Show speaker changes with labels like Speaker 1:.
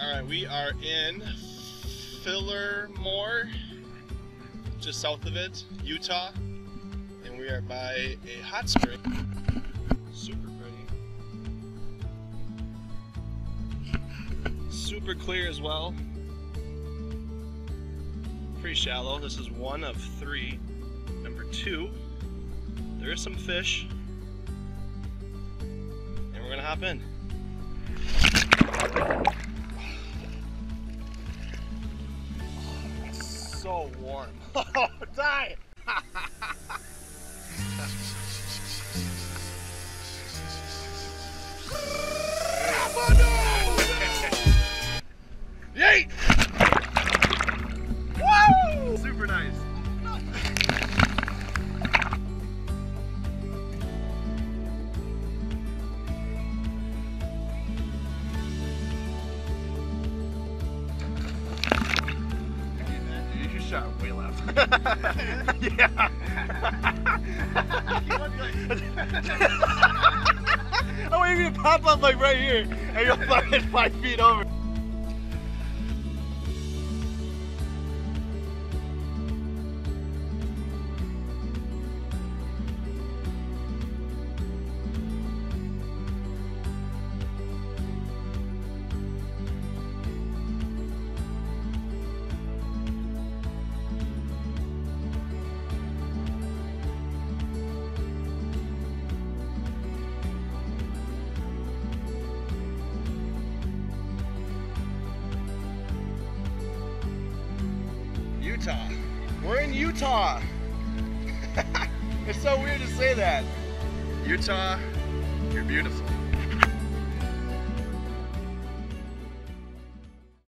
Speaker 1: All right, we are in Fillmore, just south of it, Utah, and we are by a hot spring. Super pretty. Super clear as well. Pretty shallow. This is one of three. Number two, there is some fish, and we're gonna hop in. So warm. Oh, die! shot way left. yeah. I want oh, you to pop up like right here, and you're fucking five feet over. Utah. We're in Utah. it's so weird to say that. Utah, you're beautiful.